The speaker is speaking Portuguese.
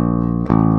Música